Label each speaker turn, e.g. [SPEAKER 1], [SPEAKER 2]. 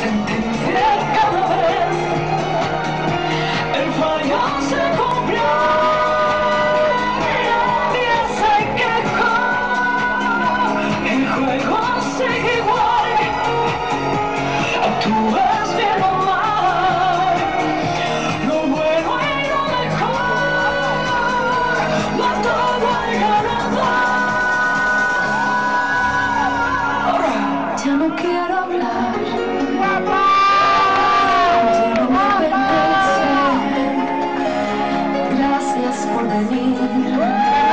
[SPEAKER 1] Sentir cada vez el fallo se compró, la vida se quejó, el juego sigue igual. Ya no quiero hablar. Ya no me. Gracias por
[SPEAKER 2] venir.